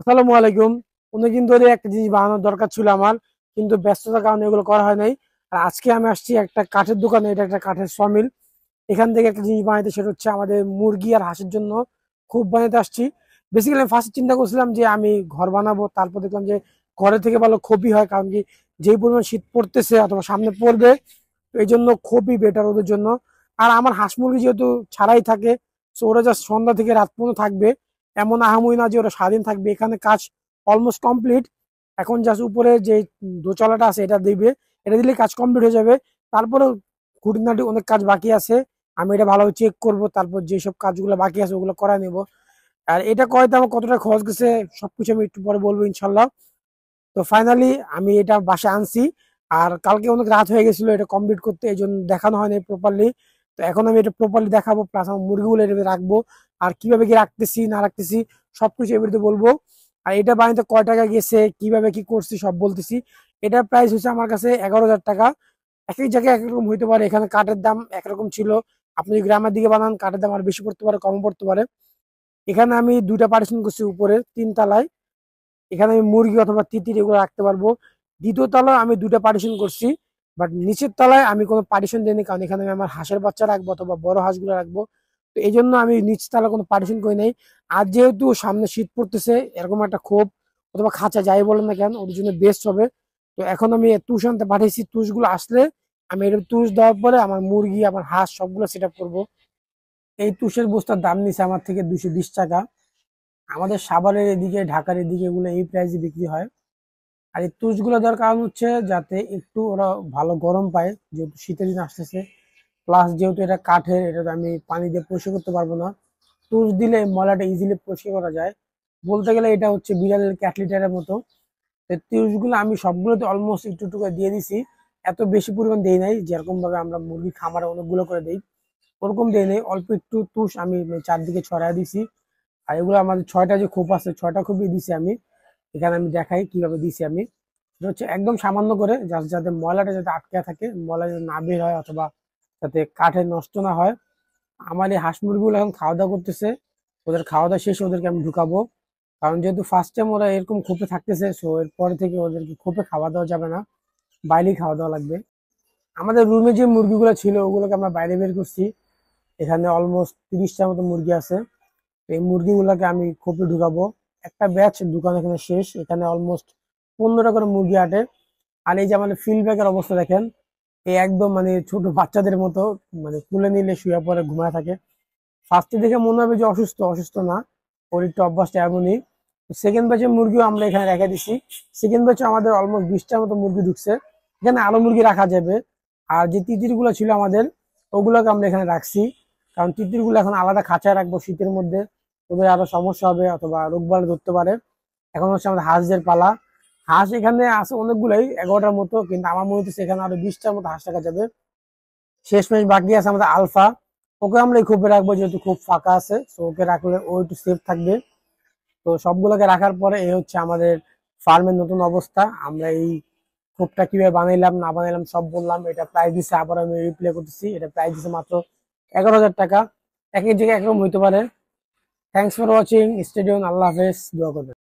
আসসালামু আলাইকুম। অনেকদিন ধরে একটা জিনিস বানানোর দরকার ছিল আমার, কিন্তু ব্যস্ততার কারণে এগুলো করা হয় নাই। আর আজকে আমি আসছি একটা কাঠের দোকানে, এটা একটা কাঠের সমিল। এখান থেকে একটা জিনিস বানাইতে, সেটা হচ্ছে আমাদের মুরগি আর হাঁসের জন্য। খুব বানাইতে আসছি। বেসিক্যালি আমি ফার্স্ট চিন্তা করছিলাম যে আমি ঘর বানাবো, তারপর দেখলাম যে ঘরে থেকে ভালো খোপই হয়, কারণ কি যেই পরিমাণ শীত পড়তেছে অথবা সামনে পড়বে, এই জন্য খোপই বেটার ওদের জন্য। আর আমার হাঁস মুরগি যেহেতু ছাড়াই থাকে তো ওরা জাস্ট সন্ধ্যা থেকে রাত পর্যন্ত থাকবে। এমন আহামরি না যে ওরা স্বাধীন থাকবে, এখানে কাজ অলমোস্ট কমপ্লিট এখন জাস্ট উপরে যে দোতলাটা আছে, এটা দিবে। এটা দিলে কাজ কমপ্লিট হয়ে যাবে। তারপরে খুঁটিনাটি অনেক কাজ বাকি আছে। আমি এটা ভালোভাবে চেক করব, তারপর যেসব কাজগুলো বাকি আছে, ওগুলো করা নেব। আর এটা কয়তে আমার কতটা খরচ গেছে, সবকিছু আমি একটু পরে বলব ইনশাল্লাহ। তো ফাইনালি আমি এটা বাসায় আনছি। আর কালকে অনেক রাত হয়ে গেছিল এটা কমপ্লিট করতে এই জন্য দেখানো হয়নি প্রপারলি তো এখন আমি এটা প্রপারলি দেখাবো প্লাস আমার মুরগিগুলো এটা রাখব। আর কীভাবে কি রাখতেছি, না রাখতেছি, সবকিছু এবারে বলব। আর এটা বানাইতে কয় টাকা গেছে কীভাবে কি করছি, সব বলতেছি। এটা প্রাইস হচ্ছে আমার কাছে এগারো হাজার টাকা। এক এক জায়গায় একরকম হইতে পারে। এখানে কাঠের দাম একরকম ছিল। আপনি গ্রামের দিকে বানান, কাঠের দাম আর বেশি পড়তে পারে কম পড়তে পারে। এখানে আমি দুইটা পার্টিশন করছি উপরে, তিন তলায়। এখানে আমি মুরগি অথবা তিতির এগুলো রাখতে পারব। দ্বিতীয় তলায় আমি দুটা পার্টিশন করছি। বাট নিচের তলায় আমি কোনো পার্টিশন দিইনি, কারণ এখানে আমি আমার হাঁসের বাচ্চা রাখব অথবা বড় হাঁসগুলো রাখব। তো এই জন্য আমি নিচ তলায় কোনো পার্টিশন করি নাই। আর যেহেতু সামনে শীত পড়তেছে, এরকম একটা ক্ষোভ অথবা খাঁচা যাই বলেন না কেন, ওর জন্য বেস্ট হবে। তো এখন আমি তুষ আনতে পাঠিয়েছি তুষগুলো আসলে আমি এটা তুষ দেওয়ার পরে আমার মুরগি, আমার হাঁস সবগুলো সেট আপ করব। এই তুষের বস্তার দাম নিছে আমার থেকে দুশো বিশ টাকা। আমাদের সাভারের এদিকে, ঢাকার এদিকে এগুলো এই প্রাইসে বিক্রি হয়। আর এই তুষগুলো দেওয়ার কারণ হচ্ছে যাতে একটু ওরা ভালো গরম পায়, যেহেতু শীতের দিন আসতেছে। প্লাস যেহেতু এটা কাঠের, এটা আমি পানি দিয়ে পরিষ্কার করতে পারব না। তুষ দিলে ময়লাটা ইজিলি পরিষ্কার করা যায়। বলতে গেলে এটা হচ্ছে বিড়ালের ক্যাটলিটারের মতো। তুষগুলো আমি সবগুলোতে অলমোস্ট একটু একটু করে দিয়ে দিছি। এত বেশি পরিমাণ দেই নাই যেরকম ভাবে আমরা মুরগি খামারে অনেকগুলো করে দিই। ওরকম দেই নাই, অল্প একটু তুষ আমি চারদিকে ছড়াই দিছি। আর এগুলো আমাদের ছয়টা যে খোপ আছে, ছয়টা খোপই দিছি আমি। এখানে আমি দেখাই কীভাবে দিছি আমি। সেটা হচ্ছে একদম সামান্য করে যাতে ময়লাটা যাতে আটকে থাকে, ময়লা যাতে না বের হয় অথবা যাতে কাঠে নষ্ট না হয়। আমার এই হাঁস মুরগিগুলো এখন খাওয়া দাওয়া করতেছে। ওদের খাওয়া দাওয়া শেষে ওদেরকে আমি ঢুকাবো। কারণ যেহেতু ফার্স্ট টাইম ওরা এরকম খোপে থাকতেছে সো এরপরে থেকে ওদেরকে খোপে খাওয়া দাওয়া যাবে না। বাইরেই খাওয়া দাওয়া লাগবে। আমাদের রুমে যে মুরগিগুলো ছিল, ওগুলোকে আমরা বাইরে বের করছি। এখানে অলমোস্ট তিরিশটার মতো মুরগি আছে। এই মুরগিগুলোকে আমি খোপে ঢুকাবো। একটা ব্যাচ দোকান এখানে শেষ। এখানে অলমোস্ট পনেরোটা করে মুরগি আটে। আর এই যে আমাদের ফিল্ড ব্যাগের অবস্থা দেখেন এই একদম মানে ছোট বাচ্চাদের মতো মানে তুলে নিলে শুয়ে পরে ঘুমায় থাকে। ফার্স্টে দেখে মনে হবে যে অসুস্থ অসুস্থ না। ওর একটু অভ্যাসটা এমনই। সেকেন্ড ব্যাচের মুরগিও আমরা এখানে রেখে দিছি। সেকেন্ড ব্যাচে আমাদের অলমোস্ট বিশটার মতো মুরগি ঢুকছে। এখানে আরও মুরগি রাখা যাবে। আর যে তিতিরগুলো ছিল আমাদের, ওগুলোকে আমরা এখানে রাখছি। কারণ তিতিরগুলো এখন আলাদা খাঁচায় রাখব শীতের মধ্যে। ওদের আরও সমস্যা হবে অথবা রোগবাল ধরতে পারে। এখন হচ্ছে আমাদের হাঁসদের পালা। হাঁস এখানে আছে অনেকগুলোই, এগারোটার মতো, কিন্তু আমার মনে হচ্ছে এখানে আরও বিশটার মতো হাঁস রাখা যাবে। শেষ মেশ বাকি আছে আমাদের আলফা। ওকে আমরা এই খোপে রাখব, যেহেতু খুব ফাঁকা আছে তো ওকে রাখলে ও একটু সেফ থাকবে। তো সবগুলোকে রাখার পরে এই হচ্ছে আমাদের ফার্মের নতুন অবস্থা। আমরা এই খোপটা কীভাবে বানাইলাম, না বানাইলাম, সব বললাম। এটা প্রাইস দিচ্ছে আবার আমি রিপ্লে করতেছি। এটা প্রাইস দিচ্ছে মাত্র এগারো হাজার টাকা। এক এক জায়গায় একরকম হইতে পারে। থ্যাংকস ফর ওয়াচিং স্টেডিয়াম আল্লাহ হাফেজ, দোয়া করবেন।